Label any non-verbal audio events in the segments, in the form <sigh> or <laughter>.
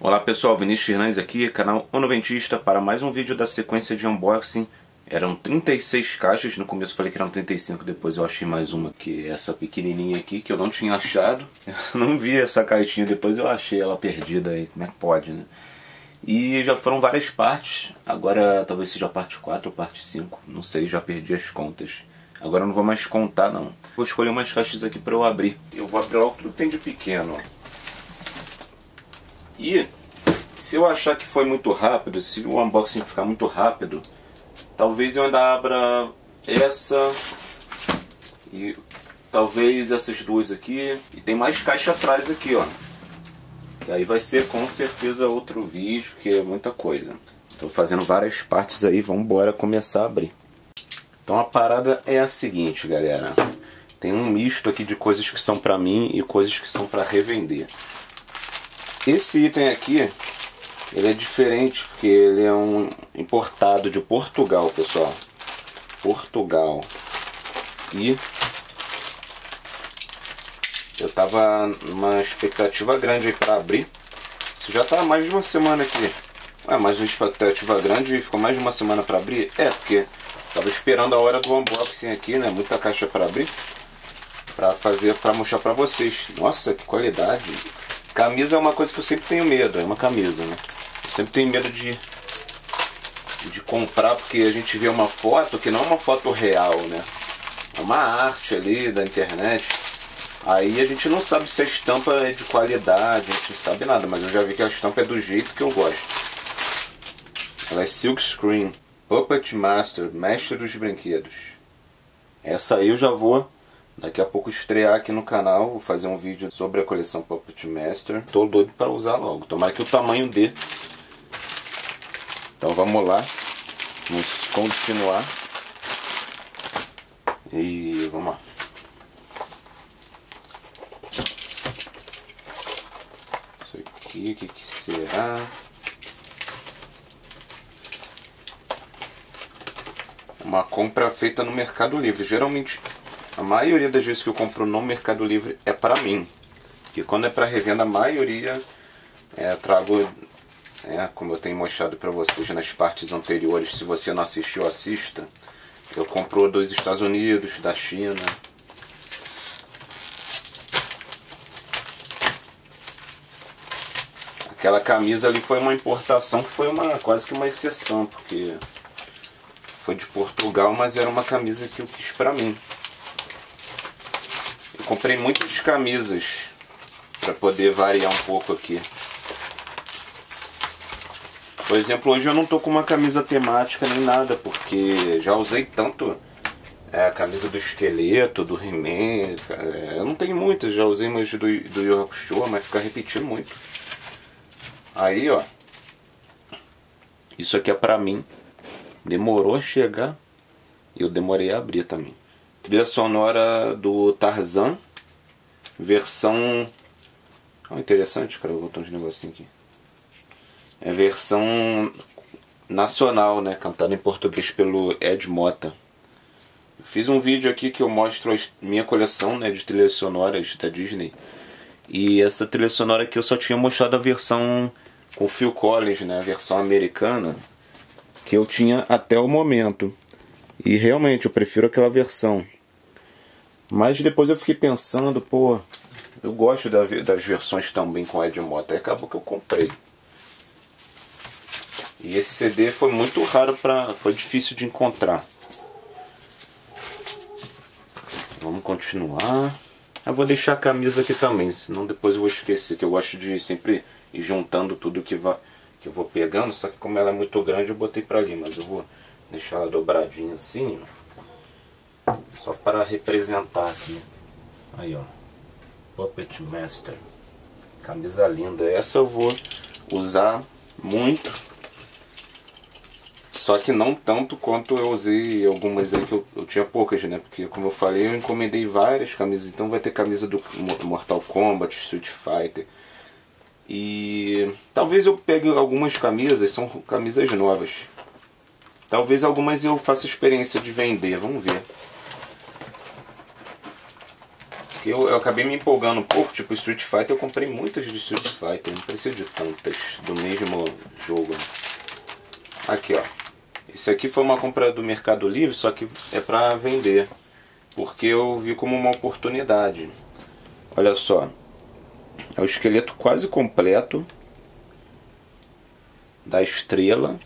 Olá pessoal, Vinícius Fernandes aqui, canal O Noventista, para mais um vídeo da sequência de unboxing. Eram 36 caixas, no começo eu falei que eram 35, depois eu achei mais uma que é essa pequenininha aqui, que eu não tinha achado. Eu <laughs> não vi essa caixinha, depois eu achei ela perdida aí, como é que pode, né? E já foram várias partes, agora talvez seja a parte 4 ou parte 5, não sei, já perdi as contas. Agora eu não vou mais contar não. Vou escolher umas caixas aqui para eu abrir. Eu vou abrir logo tudo que tem de pequeno. E se eu achar que foi muito rápido, se o unboxing ficar muito rápido, talvez eu ainda abra essa e talvez essas duas aqui. E tem mais caixa atrás aqui, ó. Que aí vai ser com certeza outro vídeo, que é muita coisa. Estou fazendo várias partes aí, vamos começar a abrir. Então a parada é a seguinte, galera. Tem um misto aqui de coisas que são pra mim e coisas que são pra revender. Esse item aqui, ele é diferente porque ele é um importado de Portugal, pessoal. Portugal. E eu tava numa expectativa grande aí pra abrir. Isso já tá mais de uma semana aqui. Ué, mais uma expectativa grande e ficou mais de uma semana pra abrir? É, porque tava esperando a hora do unboxing aqui, né? Muita caixa pra abrir. Pra fazer, pra mostrar pra vocês. Nossa, que qualidade. Camisa é uma coisa que eu sempre tenho medo, é uma camisa, né? Eu sempre tenho medo de de comprar porque a gente vê uma foto que não é uma foto real, né? É uma arte ali da internet. Aí a gente não sabe se a estampa é de qualidade, a gente não sabe nada, mas eu já vi que a estampa é do jeito que eu gosto. Ela é Silk Screen, Puppet Master, mestre dos brinquedos. Essa aí eu já vou daqui a pouco estrear aqui no canal, vou fazer um vídeo sobre a coleção Puppet Master. Tô doido para usar logo, tomara que o tamanho dê. Então vamos lá, vamos continuar. E vamos lá. Isso aqui, o que, que será? Uma compra feita no Mercado Livre. Geralmente, a maioria das vezes que eu compro no Mercado Livre é para mim. Porque quando é para revenda, a maioria é, trago, é, como eu tenho mostrado para vocês nas partes anteriores. Se você não assistiu, assista. Eu compro dos Estados Unidos, da China. Aquela camisa ali foi uma importação que foi uma quase que uma exceção, porque foi de Portugal, mas era uma camisa que eu quis pra mim. Eu comprei muitas camisas para poder variar um pouco aqui. Por exemplo, hoje eu não tô com uma camisa temática nem nada, porque já usei tanto é, a camisa do esqueleto, do He-Man. É, eu não tenho muitas, já usei umas do, do Yu Hakusho, mas fica repetindo muito. Aí, ó. Isso aqui é pra mim. Demorou a chegar e eu demorei a abrir também. Trilha sonora do Tarzan. Versão. Oh, interessante, cara. Vou botar uns negocinhos aqui. É versão nacional, né? Cantada em português pelo Ed Mota. Fiz um vídeo aqui que eu mostro a minha coleção né, de trilhas sonoras da Disney. E essa trilha sonora aqui eu só tinha mostrado a versão com Phil Collins, né, a versão americana, que eu tinha até o momento. E realmente eu prefiro aquela versão. Mas depois eu fiquei pensando, pô, eu gosto das versões também com Ed Mota. E acabou que eu comprei. E esse CD foi muito raro para, foi difícil de encontrar. Vamos continuar. Eu vou deixar a camisa aqui também, senão depois eu vou esquecer que eu gosto de sempre ir juntando tudo que vai que eu vou pegando, só que como ela é muito grande eu botei pra ali, mas eu vou deixar ela dobradinha assim, ó, só para representar aqui. Aí, ó. Puppet Master. Camisa linda. Essa eu vou usar muito só que não tanto quanto eu usei algumas aí que eu, eu, tinha poucas, né? Porque como eu falei, eu encomendei várias camisas. Então vai ter camisa do Mortal Kombat, Street Fighter. E talvez eu pegue algumas camisas, são camisas novas. Talvez algumas eu faça experiência de vender, vamos ver. Eu, eu acabei me empolgando um pouco, tipo Street Fighter, eu comprei muitas de Street Fighter, não precisa de tantas do mesmo jogo. Aqui ó. Esse aqui foi uma compra do Mercado Livre, só que é pra vender. Porque eu vi como uma oportunidade. Olha só. É o esqueleto quase completo da estrela.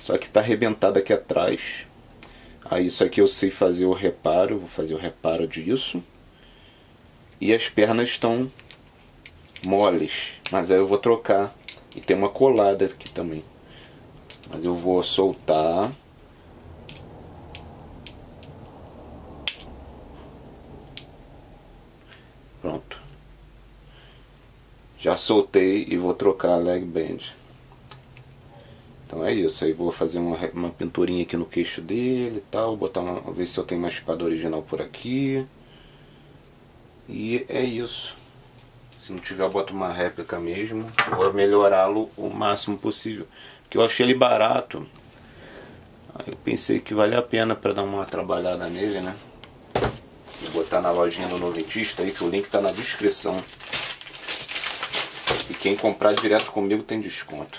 Só que está arrebentado aqui atrás. Aí isso aqui eu sei fazer o reparo, vou fazer o reparo disso. E as pernas estão moles, mas aí eu vou trocar. E tem uma colada aqui também. Mas eu vou soltar. Já soltei e vou trocar a leg band. Então é isso, aí vou fazer uma, uma pinturinha aqui no queixo dele e tal, botar uma, ver se eu tenho uma espada original por aqui. E é isso. Se não tiver, eu boto uma réplica mesmo. Vou melhorá-lo o máximo possível. Porque eu achei ele barato. Aí eu pensei que vale a pena para dar uma trabalhada nele, né? Vou botar na lojinha do Noventista aí, que o link tá na descrição. E quem comprar direto comigo tem desconto.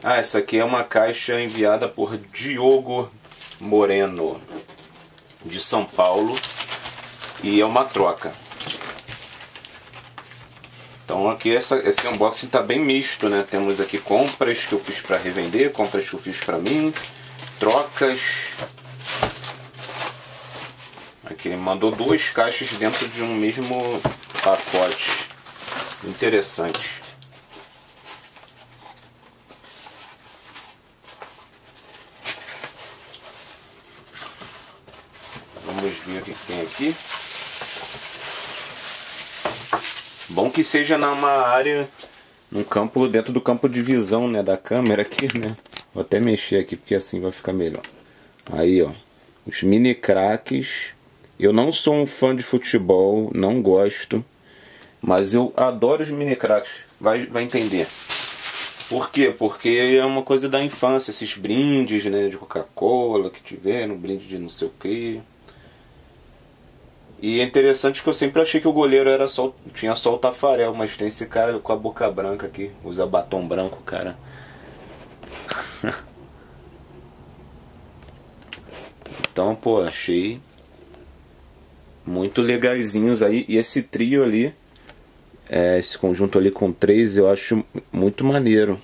Ah, essa aqui é uma caixa enviada por Diogo Moreno, de São Paulo. E é uma troca. Então aqui essa, esse unboxing está bem misto, né? Temos aqui compras que eu fiz para revender, compras que eu fiz para mim, trocas. Aqui ele mandou duas caixas dentro de um mesmo pacote. Interessante. Vamos ver o que tem aqui. Bom que seja numa área, num campo, dentro do campo de visão né, da câmera aqui, né? Vou até mexer aqui porque assim vai ficar melhor. Aí, ó. Os mini craques. Eu não sou um fã de futebol, não gosto. Mas eu adoro os mini craques. Vai, vai entender. Por quê? Porque é uma coisa da infância, esses brindes, né, de Coca-Cola que tiveram, brinde de não sei o que. E é interessante que eu sempre achei que o goleiro era só tinha só o Tafarel, mas tem esse cara com a boca branca aqui, usa batom branco, cara. <laughs> então, pô, achei muito legaisinhos aí e esse trio ali, é, esse conjunto ali com três, eu acho muito maneiro.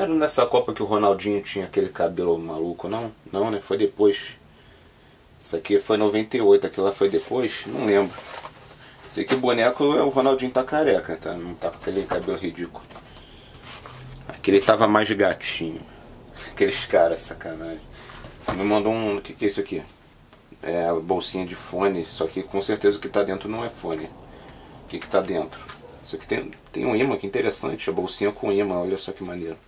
Não era nessa Copa que o Ronaldinho tinha aquele cabelo maluco, não? Não, né? Foi depois. Isso aqui foi 98, aquilo lá foi depois? Não lembro. Sei que o boneco é o Ronaldinho tá careca, tá? Não tá com aquele cabelo ridículo. Aquele tava mais gatinho. Aqueles caras, sacanagem. Me mandou um. O que, que é isso aqui? É a bolsinha de fone, só que com certeza o que tá dentro não é fone. O que, que tá dentro? Isso aqui tem, tem um imã, que interessante. A bolsinha com imã, olha só que maneiro.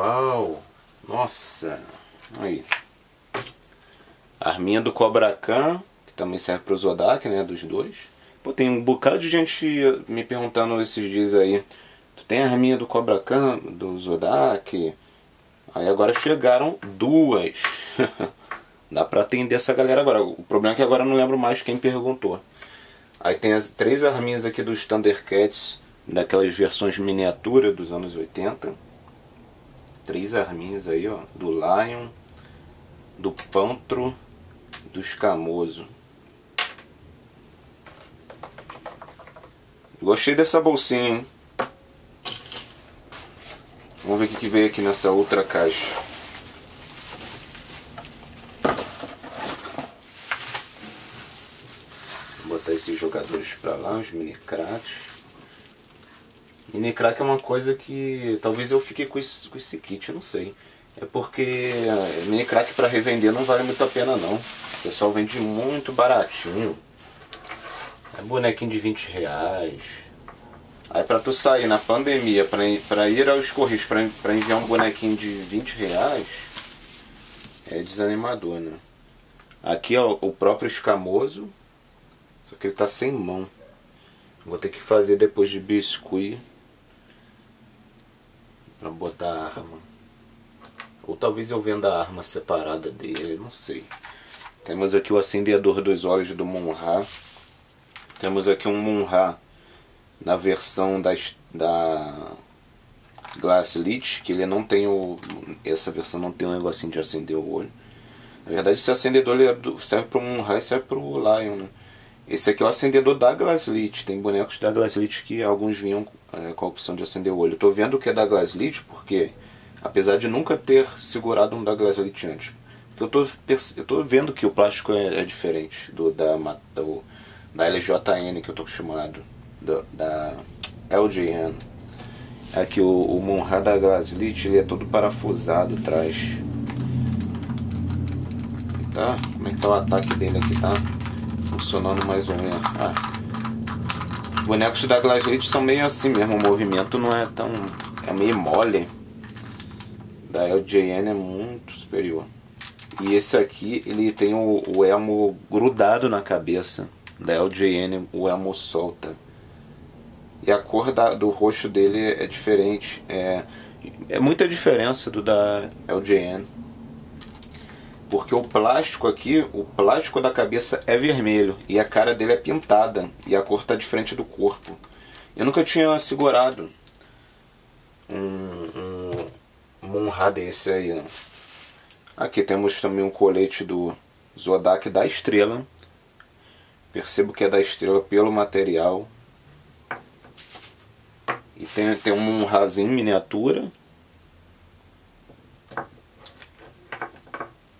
Uau! Nossa! Aí. Arminha do Cobra Khan, que também serve para o Zodak, né? Dos dois. Pô, tem um bocado de gente me perguntando esses dias aí. Tu tem a arminha do Cobra Khan, do Zodak? Aí agora chegaram duas. <laughs> Dá pra atender essa galera agora. O problema é que agora eu não lembro mais quem perguntou. Aí tem as três arminhas aqui dos Thundercats, daquelas versões miniatura dos anos 80 três arminhas aí, ó, do Lion, do Pantro, do Escamoso. Gostei dessa bolsinha, hein? Vamos ver o que veio aqui nessa outra caixa. Vou botar esses jogadores pra lá, os mini craques. Mini crack é uma coisa que talvez eu fique com esse, com esse kit, eu não sei. É porque mini crack para revender não vale muito a pena não. O pessoal vende muito baratinho. É bonequinho de 20 reais. Aí pra tu sair na pandemia, pra, pra ir aos Correios, pra, pra enviar um bonequinho de 20 reais, é desanimador, né? Aqui ó, o próprio escamoso, só que ele tá sem mão. Vou ter que fazer depois de biscuit para botar a arma. Ou talvez eu venda a arma separada dele, não sei. Temos aqui o acendedor dos olhos do Munra. Temos aqui um Munra na versão da, da Glass Lit, que ele não tem o. Essa versão não tem um negocinho de acender o olho. Na verdade, esse acendedor é serve para o e serve para o Lion. Né? Esse aqui é o acendedor da Glasslit. Tem bonecos da Glasslit que alguns vinham é, com a opção de acender o olho. Estou vendo que é da Glasslit porque, apesar de nunca ter segurado um da Glasslit antes, eu tô, eu vendo que o plástico é, é diferente do da, do, da LJN que eu tô acostumado, do, da LJN. É o, o Monra da Glaslit ele é todo parafusado atrás. Tá? Como é que tá o ataque dele aqui? Tá funcionando mais ou menos. Ah. Os bonecos da Glaslit são meio assim mesmo, o movimento não é tão. é meio mole. Da LJN é muito superior. E esse aqui, ele tem o, o elmo grudado na cabeça da LJN, o elmo solta. E a cor da, do rosto dele é diferente. É, é muita diferença do da LJN. Porque o plástico aqui, o plástico da cabeça é vermelho e a cara dele é pintada e a cor está diferente do corpo. Eu nunca tinha segurado um, um desse aí, não. Aqui temos também um colete do Zodak da Estrela. Percebo que é da Estrela pelo material. E tem, tem um rasinho miniatura.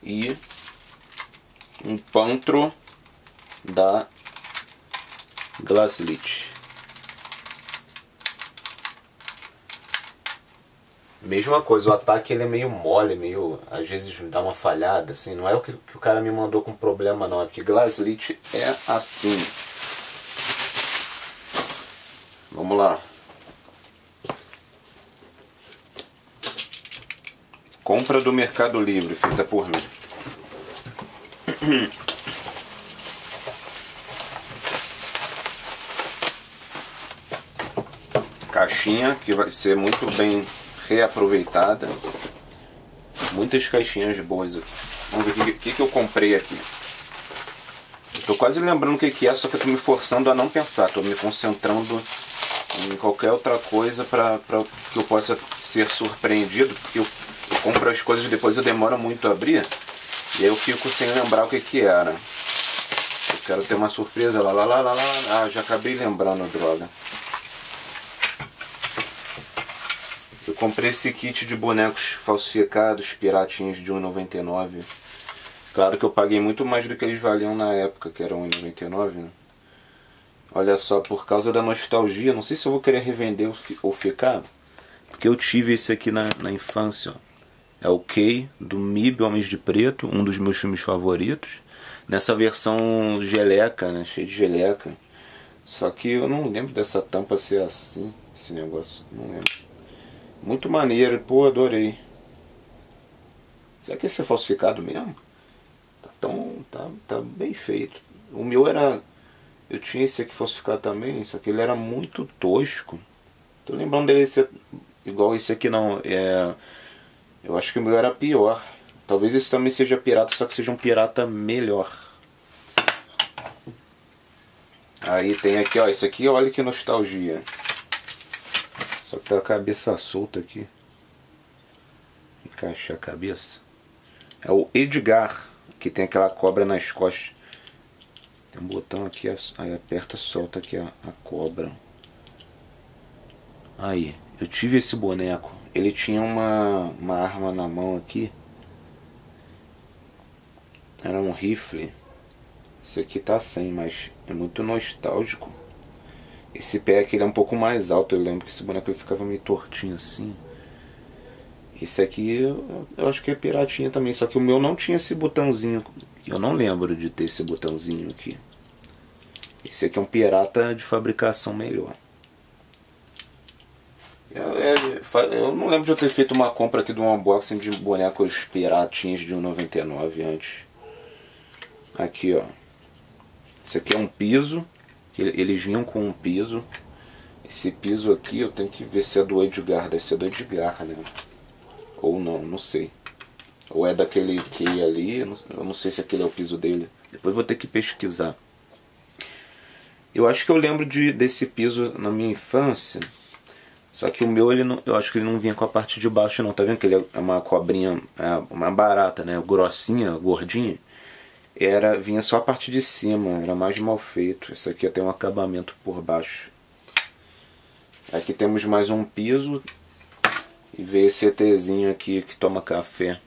E um pantro da Glasslit. Mesma coisa, o ataque ele é meio mole, meio. às vezes dá uma falhada, assim. Não é o que, que o cara me mandou com problema, não. É porque Glaslit é assim. Vamos lá. Compra do Mercado Livre, feita por mim. Caixinha que vai ser muito bem reaproveitada. Muitas caixinhas boas aqui. Vamos ver o que, que, que eu comprei aqui. Estou quase lembrando o que, que é, só que tô me forçando a não pensar. Estou me concentrando em qualquer outra coisa para que eu possa ser surpreendido. Porque eu compro as coisas depois eu demoro muito a abrir. E aí eu fico sem lembrar o que, que era. Eu quero ter uma surpresa. Lá, lá, lá, lá, lá. Ah, já acabei lembrando, droga. comprei esse kit de bonecos falsificados, piratinhos de 1,99. Claro que eu paguei muito mais do que eles valiam na época, que eram 1,99, né? Olha só, por causa da nostalgia, não sei se eu vou querer revender ou ficar, porque eu tive esse aqui na, na infância, ó. É o Kay, do MIB Homens de Preto, um dos meus filmes favoritos. Nessa versão geleca, né? Cheio de geleca. Só que eu não lembro dessa tampa ser assim, esse negócio. Não lembro. Muito maneiro, pô, adorei. Será que esse é falsificado mesmo? Tá tão. tá, tá bem feito. O meu era. Eu tinha esse aqui falsificado também, só que ele era muito tosco. Tô lembrando dele ser igual esse aqui não. É, eu acho que o meu era pior. Talvez esse também seja pirata, só que seja um pirata melhor. Aí tem aqui, ó, esse aqui, olha que nostalgia. Só que tá a cabeça solta aqui. Encaixar a cabeça. É o Edgar, que tem aquela cobra nas costas. Tem um botão aqui, aí aperta, solta aqui a, a cobra. Aí, eu tive esse boneco. Ele tinha uma, uma arma na mão aqui. Era um rifle. Esse aqui tá sem, mas é muito nostálgico. Esse pé aqui ele é um pouco mais alto, eu lembro que esse boneco ele ficava meio tortinho assim. Esse aqui eu, eu, acho que é piratinha também, só que o meu não tinha esse botãozinho. Eu não lembro de ter esse botãozinho aqui. Esse aqui é um pirata de fabricação melhor. Eu, é, eu não lembro de eu ter feito uma compra aqui um unboxing de bonecos piratinhos de 1,99 antes. Aqui ó. Esse aqui é um piso Eles vinham com um piso. Esse piso aqui eu tenho que ver se é do Edgar, deve ser do Edgar, né? Ou não, não sei. Ou é daquele que ali, eu não, eu não sei se aquele é o piso dele. Depois vou ter que pesquisar. Eu acho que eu lembro de, desse piso na minha infância. Só que o meu, ele não, eu acho que ele não vinha com a parte de baixo não. Tá vendo que ele é uma cobrinha, é uma barata, né? Grossinha, gordinha. Era, vinha só a parte de cima, era mais mal feito. Esse aqui tem um acabamento por baixo. Aqui temos mais um piso. E veio esse ETzinho aqui que toma café.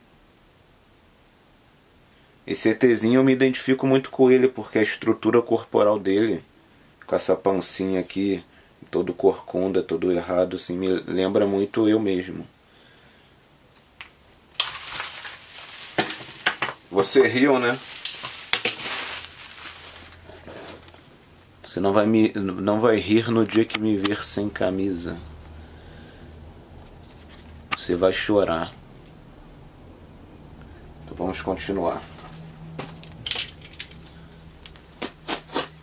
Esse ETzinho eu me identifico muito com ele porque a estrutura corporal dele, com essa pancinha aqui, todo corcunda, todo errado, assim, me lembra muito eu mesmo. Você riu, né? Você não vai, me, não vai rir no dia que me ver sem camisa. Você vai chorar. Então vamos continuar.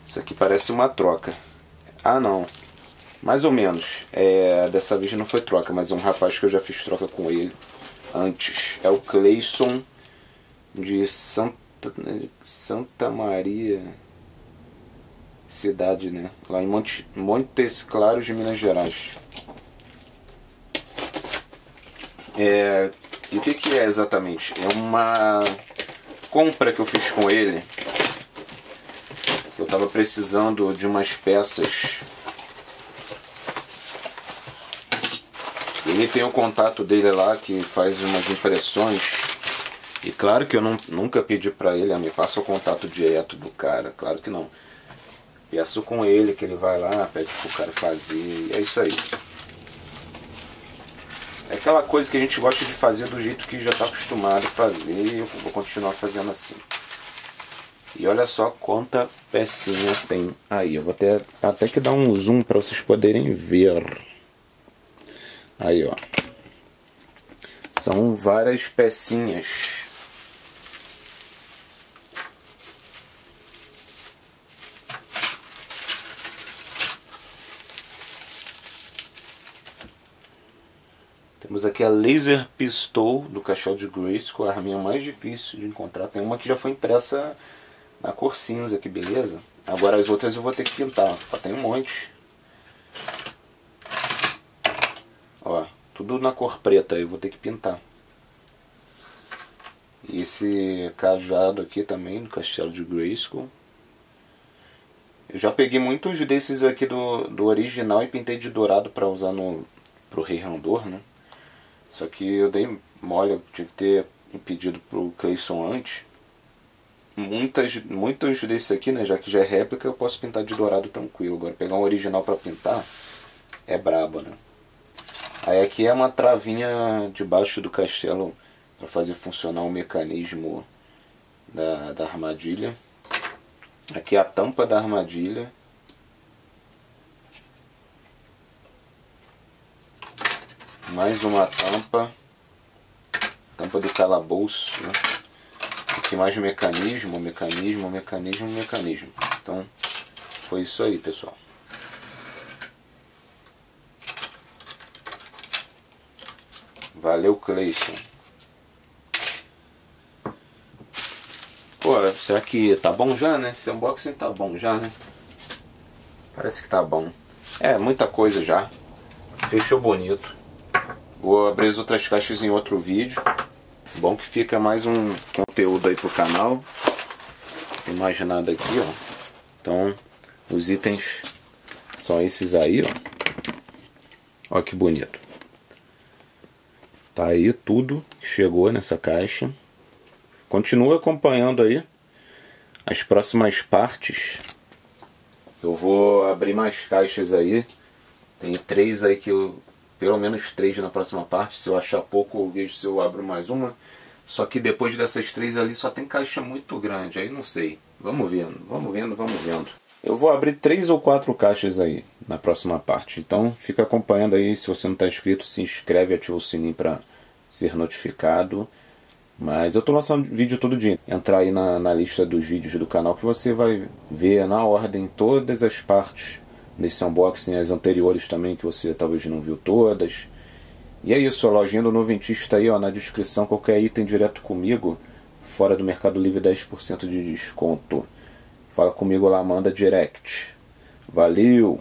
Isso aqui parece uma troca. Ah, não. Mais ou menos. É, dessa vez não foi troca, mas é um rapaz que eu já fiz troca com ele antes. É o Cleison de Santa, Santa Maria cidade, né? Lá em Monte, Montes Claros de Minas Gerais. É, e o que, que é exatamente? É uma compra que eu fiz com ele. Eu estava precisando de umas peças. Ele tem o contato dele lá que faz umas impressões. E claro que eu não, nunca pedi para ele, ah, me passa o contato direto do cara, claro que não. Peço com ele que ele vai lá, pede pro cara fazer, e é isso aí. É aquela coisa que a gente gosta de fazer do jeito que já está acostumado a fazer e eu vou continuar fazendo assim. E olha só quanta pecinha tem aí. Eu vou ter até que dar um zoom para vocês poderem ver. Aí, ó. São várias pecinhas. Temos aqui a Laser Pistol do Cachorro de Grace, com a arminha mais difícil de encontrar. Tem uma que já foi impressa na cor cinza, que beleza. Agora as outras eu vou ter que pintar. Tem um monte. Ó, tudo na cor preta, eu vou ter que pintar. E esse cajado aqui também, do Castelo de Grayskull. Eu já peguei muitos desses aqui do, do original e pintei de dourado para usar no pro Rei Randor, né? Só que eu dei mole, eu tive que ter pedido pro Clayson antes. Muitas, muitos desses aqui, né, já que já é réplica, eu posso pintar de dourado tranquilo. Agora pegar um original para pintar é brabo, né? Aí aqui é uma travinha debaixo do castelo para fazer funcionar o mecanismo da, da armadilha. Aqui é a tampa da armadilha. mais uma tampa, tampa do calabouço, aqui mais mecanismo, mecanismo, mecanismo, mecanismo. Então foi isso aí, pessoal. Valeu, Cleison. Pô, será que tá bom já, né? Esse unboxing tá bom já, né? Parece que tá bom. É, muita coisa já. Fechou bonito. Vou abrir as outras caixas em outro vídeo. Bom que fica mais um conteúdo aí pro canal. Mais nada aqui, ó. Então, os itens são esses aí, ó. Ó que bonito. Tá aí tudo que chegou nessa caixa. Continua acompanhando aí as próximas partes. Eu vou abrir mais caixas aí. Tem três aí que eu pelo menos três na próxima parte. Se eu achar pouco, eu vejo se eu abro mais uma. Só que depois dessas três ali só tem caixa muito grande, aí não sei. Vamos vendo, vamos vendo, vamos vendo. Eu vou abrir três ou quatro caixas aí na próxima parte. Então fica acompanhando aí. Se você não está inscrito, se inscreve, ativa o sininho para ser notificado. Mas eu tô lançando vídeo todo dia. Entrar aí na, na lista dos vídeos do canal que você vai ver na ordem todas as partes desse unboxing, as anteriores também que você talvez não viu todas. E é isso, a lojinha do Noventista aí ó, na descrição, qualquer item direto comigo, fora do Mercado Livre 10% de desconto. Fala comigo lá, manda direct. Valeu!